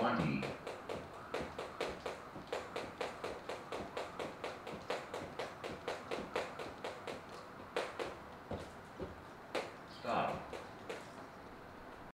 Twenty.